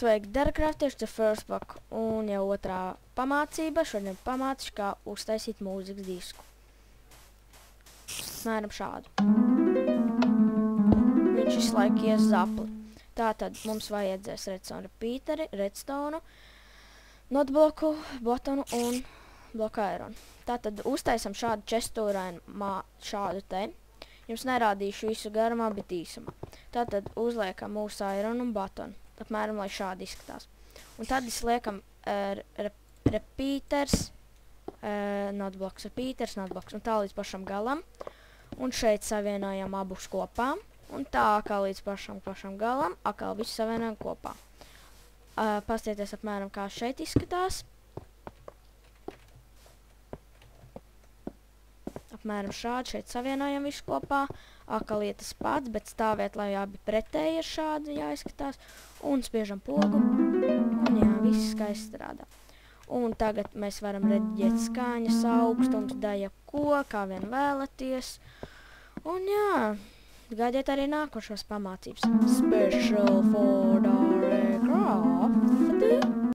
Sveiki, Darkraftieš, The First Book, un jau otrā pamācība. Šodien pamācīšu, kā uztaisīt mūzikas disku. Mēram šādu. Viņš visu laiku ies zapli. Tātad mums vajadzēs redstone repeateri, redstone, notebloku, botonu un bloku iron. Tātad uztaisam šādu čestūrainu šādu te. Jums nerādīšu visu garumā, bet īsumā. Tātad uzliekam mūsu iron un botonu apmēram, lai šādi izskatās. Un tad liekam uh, re, repeaters, uh, notebloks repeaters, notebloks un tā līdz pašam galam. Un šeit savienojam abus kopā. Un tā kā līdz pašam, pašam galam, atkal visu savienojam kopā. Uh, pastieties apmēram, kā šeit izskatās. Apmēram šādi šeit savienojam visu kopā. Atkal iet tas pats, bet stāvēt, lai abi pretēji ir šādi jāizskatās. Un spiežam pogu. Un jā, viss skaisti strādā. Un tagad mēs varam rediģēt skaņas, augstums, daļa ko, kā vien vēlaties. Un jā, gaidiet arī nākošos pamācības. Special for craft.